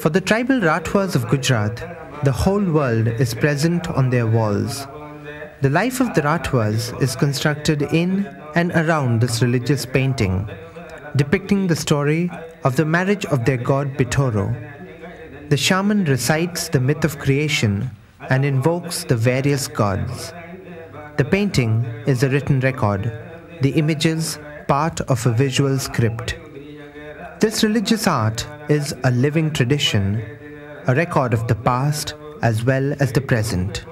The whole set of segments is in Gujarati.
For the tribal Rathwas of Gujarat, the whole world is present on their walls. The life of the Rathwas is constructed in and around this religious painting, depicting the story of the marriage of their god Pitoro. The shaman recites the myth of creation and invokes the various gods. The painting is a written record, the images part of a visual script. This religious art is a living tradition, a record of the past as well as the present.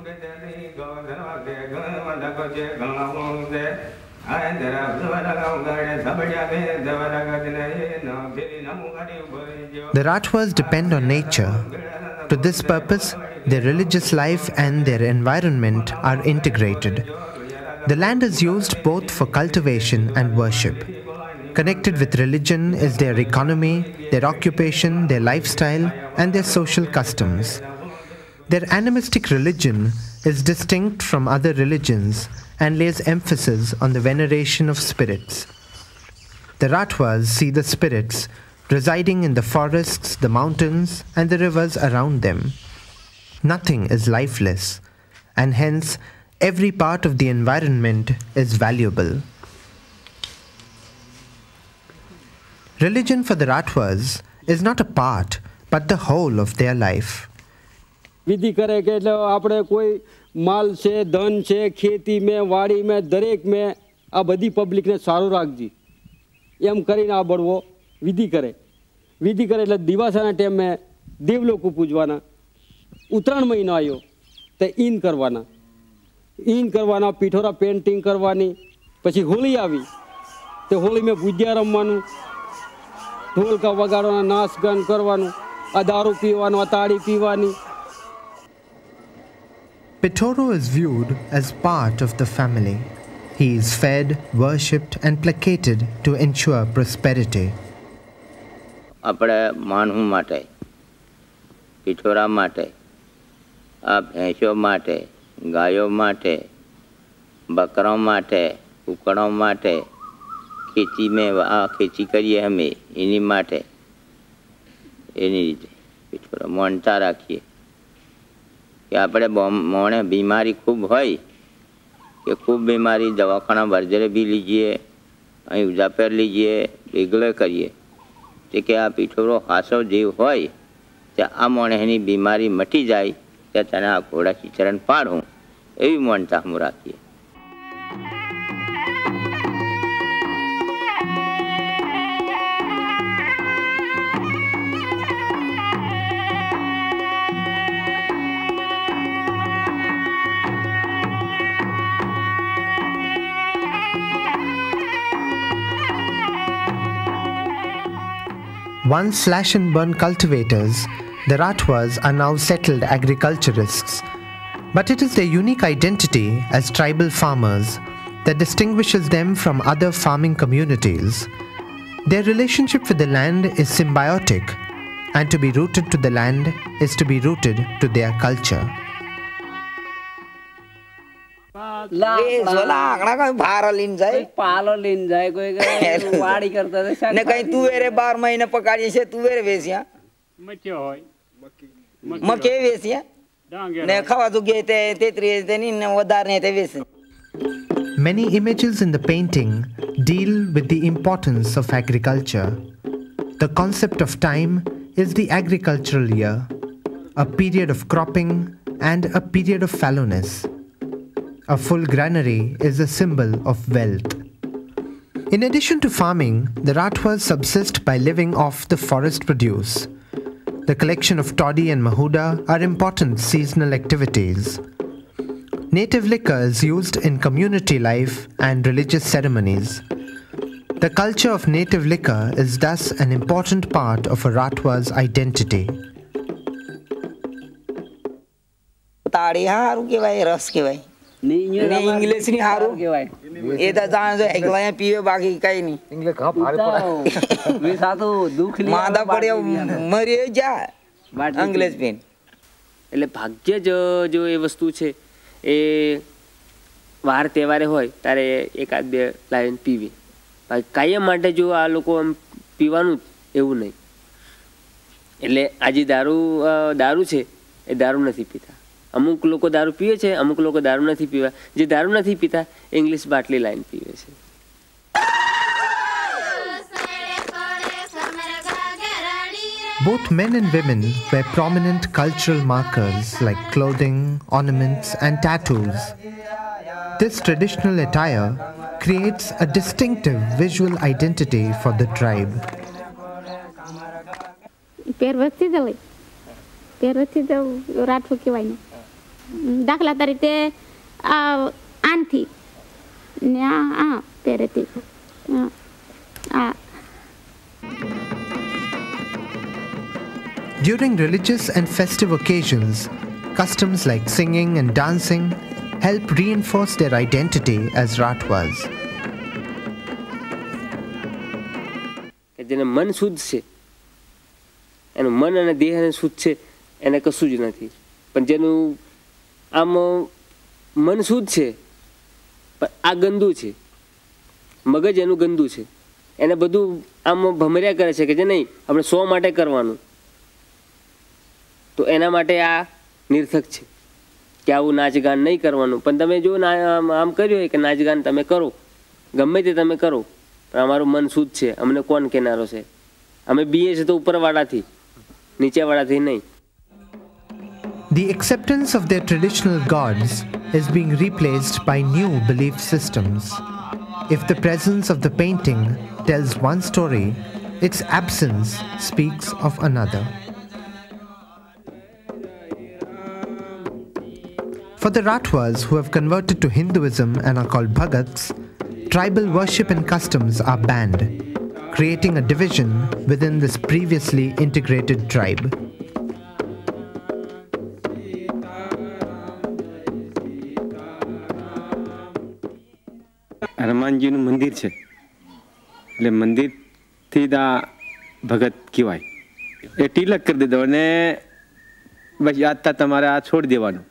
The Rathwas depend on nature. To this purpose, their religious life and their environment are integrated. The land is used both for cultivation and worship. Connected with religion is their economy, their occupation, their lifestyle, and their social customs. Their animistic religion is distinct from other religions and lays emphasis on the veneration of spirits. The Rathwas see the spirits residing in the forests, the mountains, and the rivers around them. Nothing is lifeless, and hence every part of the environment is valuable. Religion for the Rathwas is not a part, but the whole of their life. વિધિ કરે કે એટલે આપણે કોઈ માલ છે, ધન છે, ખેતી મેં, વાડી મેં, દરેક મેં, આ બધી પબ્લિકને સારું રાખજી. એમ કરીને આ બળવો વિધિ કરે. વિધિ કરે એટલે દિવાસાના ટાઈમે દેવલોકો પૂજવાના. ઉત્તરાયણ મહિનો આવ્યો, તે ઈન કરવાના. ઈન કરવાના, પીઠોરા પેન્ટિંગ કરવાની, પછી હોળી આવી. તે હોળી મેં પૂજ્યા રમવાનું. ઢોલકા વગાડવાના નાચ ગાન કરવાનું આ દારૂ પીવાનું આ તાળી પીવાની Pitoro is viewed as part of the family. He is fed, worshipped, and placated to ensure prosperity. આપણે માનવું માટે પિઠોરા માટે આ ભેંસો માટે ગાયો માટે બકરો માટે કુકડો માટે ખેતી મેં આ ખેતી કરીએ અમે, એની માટે. એની રીતે. થોડા મોનતા રાખીએ. કે આપણે મોણે બીમારી ખૂબ હોય, કે ખૂબ બીમારી, દવાખાના વર્જરે બી લીજીએ, અહીં ઉજાપેર લીજીએ બેગલે કરીએ. તે કે આ પીઠોરો હાસો જીવ હોય તે આ મોણે બીમારી મટી જાય તે તને આ ઘોડા ચિતરણ પાડું એવી મોનતા હું રાખીએ. Once slash and burn cultivators, the Ratwas are now settled agriculturists. But it is their unique identity as tribal farmers that distinguishes them from other farming communities. Their relationship with the land is symbiotic, and to be rooted to the land is to be rooted to their culture. લાકડા કઈ ભાર લઈને જાય પાલો લઈને જાય કોઈ વાડી કરતા ને કઈ તુવેરે બાર મહિને પકાડીએ છે તુવેરે વેચ્યા મચ્યો હોય મકે વેચ્યા ને ખાવા તો ગયે તે તેત્રી તેની ને વધારે ને તે વેચે Many images in the painting deal with the importance of agriculture. The concept of time is the agricultural year, a period of cropping and a period of fallowness. A full granary is a symbol of wealth. In addition to farming, the Rathwas subsist by living off the forest produce. The collection of toddy and mahuda are important seasonal activities. Native liquor is used in community life and religious ceremonies. The culture of native liquor is thus an important part of a Rathwa's identity. તાળી હારું કહેવાય રસ કહેવાય ને ઇંગ્લિશની હારું એ તો જાણે છે એકલા પીવે બાકી કઈ નહીં માદા પડે મરી જા ઇંગ્લિશ પીન એટલે ભાગ્ય જ જો એ વસ્તુ છે એ વાર તહેવારે હોય ત્યારે એકાદ બે લાઈન પીવી બાકી કાયમ માટે જો આ લોકો આમ પીવાનું એવું નહીં એટલે આજે દારૂ દારૂ છે એ દારૂ નથી પીતા અમુક લોકો દારૂ પીવે છે અમુક લોકો દારૂ નથી પીવા જે દારૂ નથી પીતા એ ઇંગ્લિશ બાટલી લાઈન પીવે છે Both men and women wear prominent cultural markers like clothing, ornaments, and tattoos. This traditional attire creates a distinctive visual identity for the tribe. પહેરવેશથી જ હોય પહેરવેશથી જ રાઠવું કહેવાય ને દાખલા તરીકે આ આનથી ને આ આ પહેરેથી આ During religious and festive occasions, customs like singing and dancing help reinforce their identity as Ratwas. જેને મન શુદ્ધ છે એનું મન અને દેહ શુદ્ધ છે એને કશું જ નથી પણ જેનું આમ મન શુદ્ધ છે, પણ આ ગંદુ છે. મગજ એનું ગંદુ છે. એને બધું આમ ભમર્યા કરે છે કે જે નહીં, આપણે સો માટે કરવાનું. તો એના માટે આ નિર્થક છે કે આવું નાચગાન નહીં કરવાનું. પણ તમે જો ના, આમ કર્યું હોય કે નાચગાન તમે કરો, ગમે તે તમે કરો, પણ અમારું મન શુદ્ધ છે. અમને કોણ કેનારો છે? અમે બીએ છે તો ઉપરવાળાથી, નીચેવાળાથી નહીં. The acceptance of their traditional gods is being replaced by new belief systems. If the presence of the painting tells one story, its absence speaks of another. For the Rathwas who have converted to Hinduism and are called Bhagats, tribal worship and customs are banned, creating a division within this previously integrated tribe. હનુમાનજીનું મંદિર છે. એટલે મંદિરથી જ ભગત કહેવાય. એ તિલક કરી દીધો અને બસ યાદતા તમારે આ છોડી દેવાનું.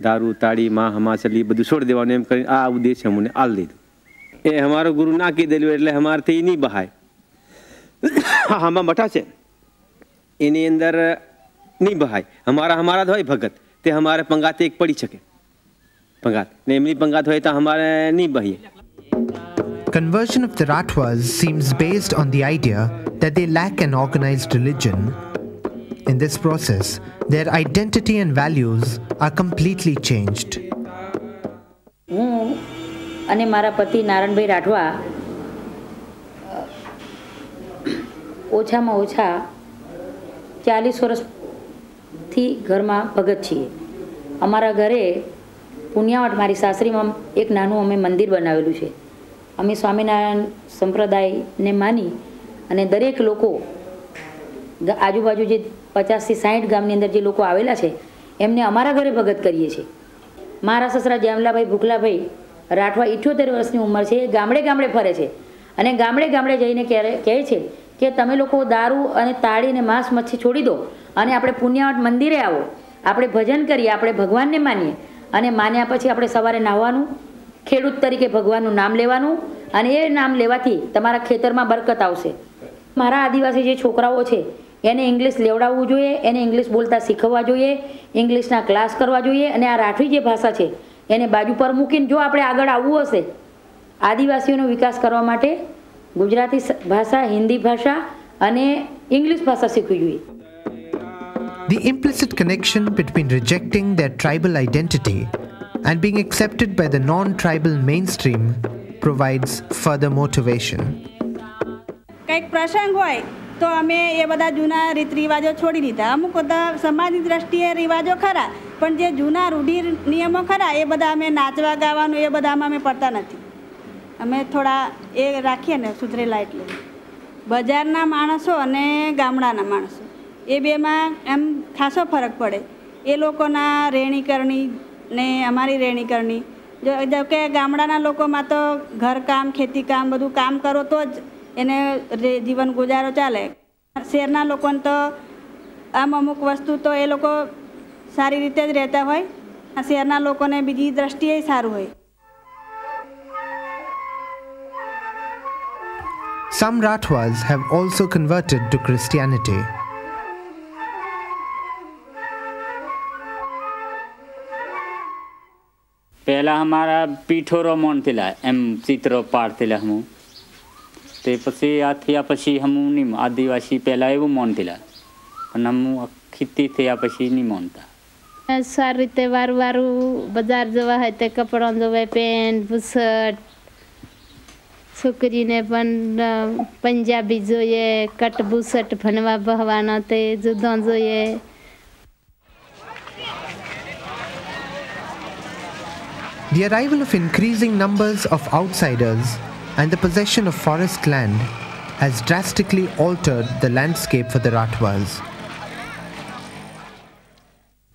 દારૂ, તાળી માં હમાચલી બધું છોડી દેવાનું એમ કરીને આ ઉદ્દેશ અમને આલ દીધું. એ અમારો ગુરુ ના કીધેલું એટલે અમારથી નહીં બહાય. આમાં મઠા છે. એની અંદર નહીં બહાય. અમારા અમારા જ હોય ભગત. તે અમારે પંગાતે એક પડી શકે. પંગાત ને Pangat પંગાત હોય તો અમારે નહીં Conversion of the Ratwas seems based on the idea that they lack an organized religion. In this process, their identity and values are completely changed. હું અને મારા પતિ નારણભાઈ રાઠવા ઓછામાં ઓછા ચાલીસ વર્ષથી ઘરમાં ભગત છીએ અમારા ઘરે પુણ્યાવટ મારી સાસરીમાં એક નાનું અમે મંદિર બનાવેલું છે. અમે સ્વામિનારાયણ સંપ્રદાયને માની અને દરેક લોકો આજુબાજુ જે પચાસથી સાઠ ગામની અંદર જે લોકો આવેલા છે, એમને અમારા ઘરે ભગત કરીએ છીએ. મારા સસરા જામલાભાઈ ભૂખલાભાઈ રાઠવા ઇઠ્યોતેર વર્ષની ઉંમર છે, એ ગામડે ગામડે ફરે છે અને ગામડે ગામડે જઈને કહે છે કે તમે લોકો દારૂ અને તાળી અને માંસ મચ્છી છોડી દો અને આપણે પુણ્યાવટ મંદિરે આવો. આપણે ભજન કરીએ, આપણે ભગવાનને માનીએ. અને માન્યા પછી આપણે સવારે નાહવાનું, ખેડૂત તરીકે ભગવાનનું નામ લેવાનું અને એ નામ લેવાથી તમારા ખેતરમાં બરકત આવશે. મારા આદિવાસી જે છોકરાઓ છે, એને ઇંગ્લિશ લેવડાવવું જોઈએ, એને ઇંગ્લિશ બોલતા શીખવવા જોઈએ, ઇંગ્લિશના ક્લાસ કરવા જોઈએ અને આ રાઠવી જે ભાષા છે, એને બાજુ પર મૂકીને જો આપણે આગળ આવવું હશે, આદિવાસીઓનો વિકાસ કરવા માટે ગુજરાતી ભાષા, હિન્દી ભાષા અને ઇંગ્લિશ ભાષા શીખવી જોઈએ. The implicit connection between rejecting their tribal identity and being accepted by the non tribal mainstream provides further motivation. કંઈક પ્રસંગ હોય તો અમે એ બધા જૂના રીત રિવાજો છોડી દીધા અમુક બધા સમાજની દ્રષ્ટિએ રિવાજો ખરા પણ જે જૂના રૂઢિ નિયમો ખરા એ બધા અમે નાચવા ગાવાનું એ બધામાં અમે પડતા નથી અમે થોડા એ રાખીએ ને સુધરેલા એટલે બજારના માણસો અને ગામડાના માણસો એ બેમાં એમ ખાસો ફરક પડે. એ લોકોના રહેણીકરણી ને અમારી રહેણીકરણી જો કે ગામડાના લોકોમાં તો ઘરકામ ખેતીકામ બધું કામ કરો તો જ એને જીવન ગુજારો ચાલે. શહેરના લોકોને તો આમ અમુક વસ્તુ તો એ લોકો સારી રીતે જ રહેતા હોય શહેરના લોકોને બીજી દ્રષ્ટિએ સારું હોય. Some Ratwas have also converted to Christianity. પહેલાં અમારા પીઠોરો મોનતેલા એમ ચિત્રો પાડતેલા હું તે પછી આ થયા પછી હમું નહીં આદિવાસી પહેલાં એવું મોનતેલા પણ હમું ખીતી થયા પછી નહીં મોનતા. સારી રીતે વારું વારું, બજાર જવા હોય તે કપડાં જોવાય પેન્ટ બુશર્ટ છોકરીને પણ પંજાબી જોઈએ, કટ બુશર્ટ ભણવા બહવાનો તે જુદો જોઈએ. The arrival of increasing numbers of outsiders and the possession of forest land has drastically altered the landscape for the Rathwas.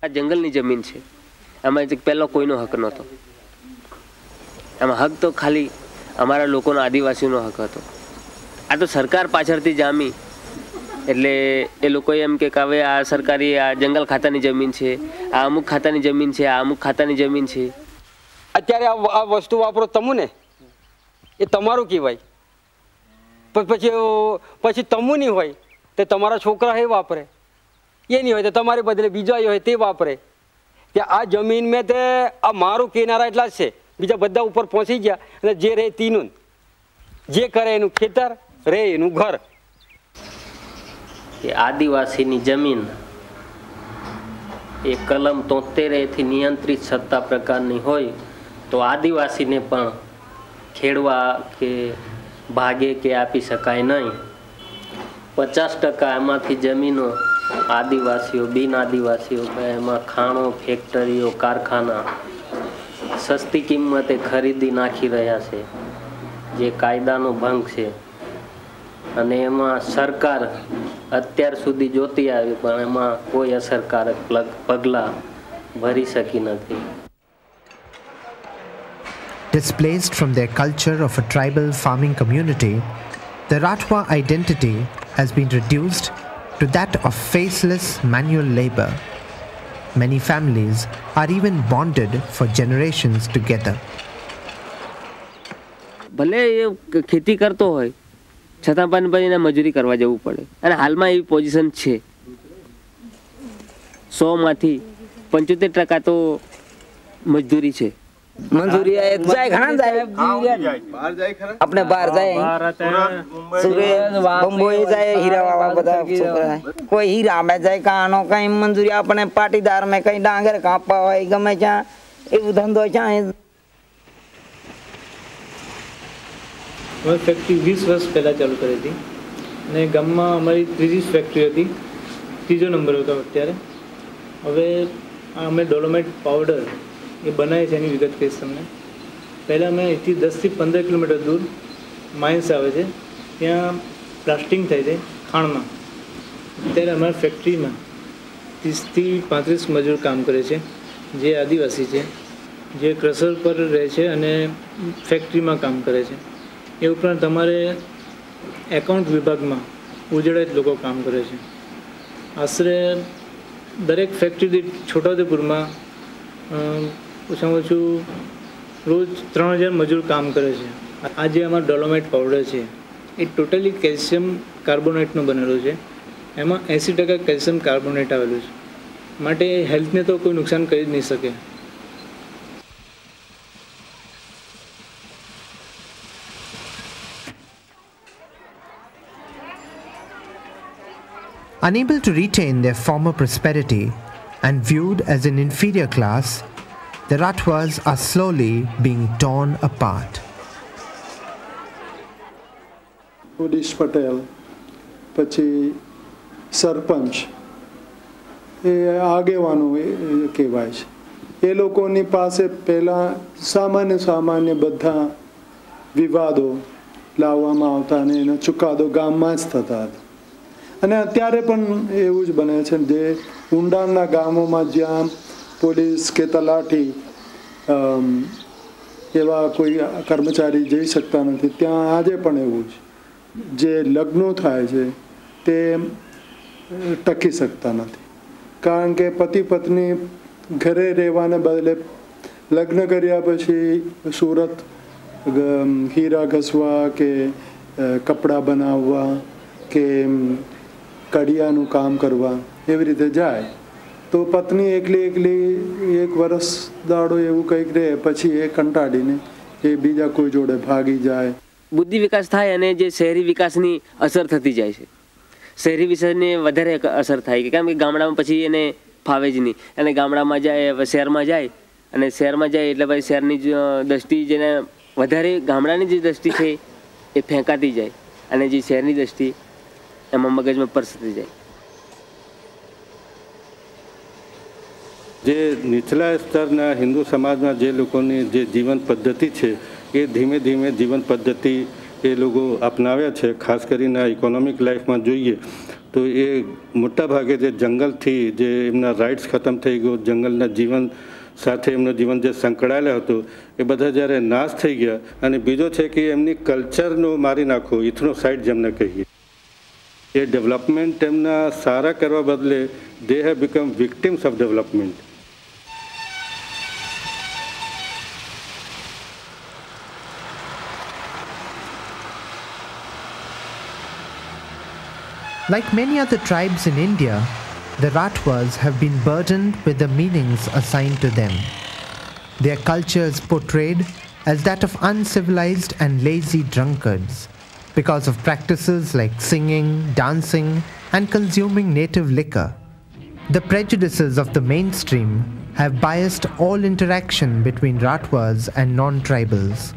આ જંગલની જમીન છે એમાં જે પહેલો કોઈનો હક નહોતો એમાં હક તો ખાલી અમારા લોકોનો આદિવાસીનો હક હતો આ તો સરકાર પાછળથી જામી એટલે એ લોકોએ એમ કે કે હવે આ સરકારી આ જંગલ ખાતાની જમીન છે આ અમુક ખાતાની જમીન છે આ અમુક ખાતાની જમીન છે અત્યારે આ વસ્તુ વાપરો તમુને? એ તમારું કહેવાય. પણ પછી પછી તમુની હોય, તે તમારા છોકરા એ વાપરે. એ નહીં હોય, તો તમારે બદલે બીજા હોય, તે વાપરે. કે આ જમીન મેં તે, આ મારું કિનારા એટલા જ છે. બીજા બધા ઉપર પહોંચી ગયા, અને જે રહે તીનું જે કરે એનું ખેતર, રહે એનું ઘર. એ આદિવાસીની જમીન, એ કલમ તોતેરેથી નિયંત્રિત સત્તા પ્રકારની હોય તો આદિવાસીને પણ ખેડવા કે ભાગે કે આપી શકાય નહીં. પચાસ ટકા એમાંથી જમીનો આદિવાસીઓ, બિન આદિવાસીઓ એમાં ખાણો, ફેક્ટરીઓ, કારખાના સસ્તી કિંમતે ખરીદી નાખી રહ્યા છે. જે કાયદાનો ભંગ છે. અને એમાં સરકાર અત્યાર સુધી જોતી આવી પણ એમાં કોઈ અસરકારક પગલાં ભરી શકી નથી. Displaced from their culture of a tribal farming community, the Rathwa identity has been reduced to that of faceless manual labor. Many families are even bonded for generations together. ભલે એ ખેતી કરતો હોય છતાં પણ પછી એને મજૂરી કરવા જવું પડે અને હાલમાં એવી પોઝિશન છે સોમાંથી પંચોતેર ટકા તો મજદૂરી છે મંજૂરી આય તો જાય ઘણા જાય આપણે બહાર જાય સુરત બંબોઈ જાય હીરા વાળા બધા છોકરા કોઈ હીરા માં જાય કાનો કઈ મંજૂરી આપણે પાટીદારમાં કઈ ડાંગર કાપવા હોય ગમે ત્યાં એવું ધંધો ત્યાં અમે ફેક્ટરી વીસ વર્ષ પહેલાં ચાલુ કરી હતી અને ગામમાં અમારી ત્રીજી જ ફેક્ટરી હતી ત્રીજો નંબર હતો અત્યારે હવે આ અમે ડોલોમાઇટ પાવડર એ બનાવી છે એની વિગત કહીશ તમને. પહેલાં અમે અહીંથી દસથી પંદર કિલોમીટર દૂર માઇન્સ આવે છે. ત્યાં પ્લાસ્ટિંગ થાય છે ખાણમાં. અત્યારે અમારા ફેક્ટરીમાં ત્રીસથી પાંત્રીસ મજૂર કામ કરે છે, જે આદિવાસી છે, જે ક્રશર પર રહે છે અને ફેક્ટરીમાં કામ કરે છે. એ ઉપરાંત તમારે એકાઉન્ટ વિભાગમાં ઉજળિત લોકો કામ કરે છે. આશરે દરેક ફેક્ટરી દીઠ છોટાઉદેપુરમાં ઓછામાં ઓછું રોજ ત્રણ હજાર મજૂર કામ કરે છે. આ જે અમારો ડોલોમાઇટ પાવડર છે એ ટોટલી કેલ્શિયમ કાર્બોનેટનો બનેલો છે. એમાં એંસી ટકા કેલ્શિયમ કાર્બોનેટ આવેલું છે. માટે હેલ્થને તો કોઈ નુકસાન કરી જ નહીં શકે. Unable to retain their former prosperity and viewed as an inferior class, the Ratwas are slowly being torn apart. ઉદિશ Patel પછી સરપંચ એ આગેવાનો કહેવાય છે એ લોકોની પાસે પહેલાં સામાન્ય સામાન્ય બધા વિવાદો લાવવામાં આવતા અને એનો ચુકાદો ગામમાં જ થતા હતા. અને અત્યારે પણ એવું જ બને છે જે ઊંડાણના ગામોમાં જ્યાં પોલીસ કે તલાટી એવા કોઈ કર્મચારી જઈ શકતા નથી. ત્યાં આજે પણ એવું છે જે લગ્નો થાય છે, તે ટકી શકતા નથી. કારણ કે પતિ પત્ની ઘરે રહેવાને બદલે લગ્ન કર્યા પછી સુરત હીરા ઘસવા કે કપડાં બનાવવા કે કડિયાનું કામ કરવા એવી રીતે જાય. તો પત્ની એકલી એકલી એક વર્ષ દાડો એવું કંઈક રહે, પછી એ કંટાળીને એ બીજા કોઈ જોડે ભાગી જાય. બુદ્ધિ વિકાસ થાય અને જે શહેરી વિકાસની અસર થતી જાય છે. શહેરી વિકાસને વધારે અસર થાય કે કેમ કે ગામડામાં પછી એને ફાવે જ નહીં. અને ગામડામાં જાય શહેરમાં જાય, અને શહેરમાં જાય એટલે ભાઈ શહેરની દ્રષ્ટિ જેને વધારે ગામડાની જે દ્રષ્ટિ છે એ ફેંકાતી જાય. અને જે શહેરની દ્રષ્ટિ એમાં મગજમાં પરસતી જાય. જે નીચલા સ્તરના હિન્દુ સમાજમાં જે લોકોની જે જીવન પદ્ધતિ છે, એ ધીમે ધીમે જીવન પદ્ધતિ એ લોકો અપનાવ્યા છે. ખાસ કરીને ઇકોનોમિક લાઈફમાં જોઈએ તો એ મોટા ભાગે જે જંગલથી જે એમના રાઇટ્સ ખતમ થઈ ગયો, જંગલના જીવન સાથે એમનું જીવન જે સંકળાયેલું હતું, એ બધા જ્યારે નાશ થઈ ગયા. અને બીજો છે કે એમની કલ્ચરનો મારી નાખો સાઈડ જેમને કહીએ. એ ડેવલપમેન્ટ એમના સારા કરવા બદલે they have become victims of development Like many other tribes in India, the Rathwas have been burdened with the meanings assigned to them. Their culture is portrayed as that of uncivilized and lazy drunkards because of practices like singing, dancing, and consuming native liquor. The prejudices of the mainstream have biased all interaction between Rathwas and non tribals.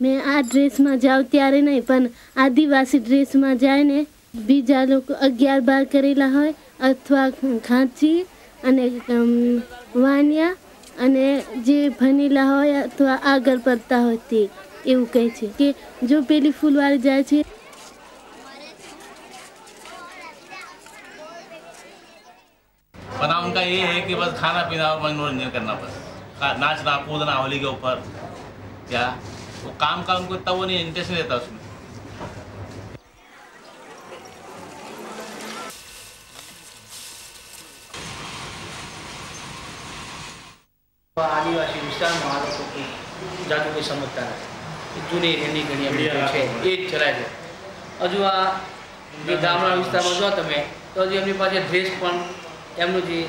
મેં આ ડ્રેસમાં જાઉં ત્યારે નહીં પણ આદિવાસી ડ્રેસમાં જાય ને બીજા લોકો અગિયાર બાર કરેલા હોય અથવા ખાંચી અને વાણિયા અને જે ભણેલા હોય અથવા આગળ પડતા હોય તે એવું કહે છે કે જો પેલી ફૂલવાળી જાય છે बना उनका ये है कि बस खाना पीना और मनोरंजन करना बस नाचना कूदना होली के ऊपर क्या वो काम का उनको इतना वो नहीं इंटरेस्ट नहीं रहता उसमें આદિવાસી વિસ્તારમાં આ લોકો કોઈ જાતું કોઈ સમજતા નથી જૂની એની ઘણી એમની છે એ જ ચલાય છે હજુ આ જે ગામડા વિસ્તારમાં જો તમે તો હજુ એમની પાસે ડ્રેસ પણ એમનું જે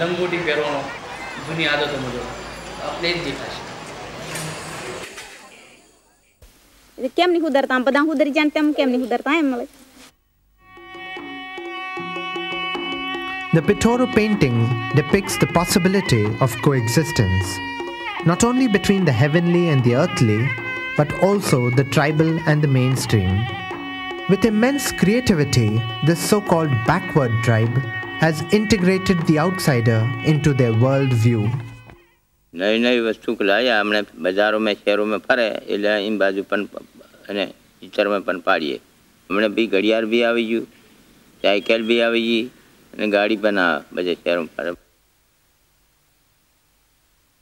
લંગોટી પહેરવાનો જૂની આદતો મુજબ આપણે જ દેખાશે કેમ નહીં સુધરતા બધા સુધરી જાય તેમ કેમ નહીં સુધરતા એમ મળે The Pitoro painting depicts the possibility of coexistence, not only between the heavenly and the earthly, but also the tribal and the mainstream. With immense creativity, this so called backward tribe has integrated the outsider into their world view. નવી નવી વસ્તુ લાવ્યા હમણે બજારોમાં શહેરોમાં ફરે એટલે એમ બાજુ પણ અને પિક્ચરમાં પણ પાડીએ. હમણાં બી ઘડિયાળ બી આવી ગયું સાયકલ બી આવી ગઈ અને ગાડી પણ આવે બધા શહેરોમાં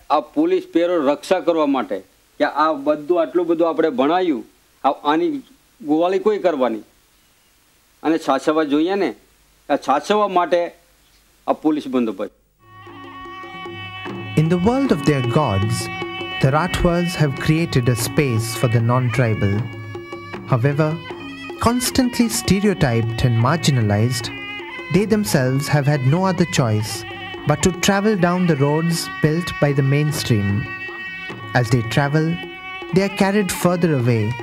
આ પોલીસ પેરો રક્ષા કરવા માટે કે આ બધું આટલું બધું આપણે ભણાયું આની ગોવાળી કોઈ કરવાની? અને સાચવવા જોઈએ ને? આ સાચવવા માટે આ પોલીસ બંદોબસ્ત. In the world of their gods, the Rathwas have created a space for the non tribal. However, constantly stereotyped and marginalized, they themselves have had no other choice but to travel down the roads built by the mainstream. As they travel, they are carried further away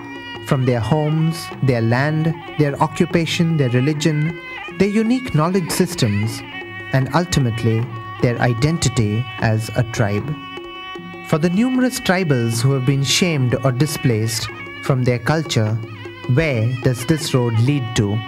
from their homes, their land, their occupation, their religion, their unique knowledge systems, and ultimately their identity as a tribe. For the numerous tribals who have been shamed or displaced from their culture, where does this road lead to?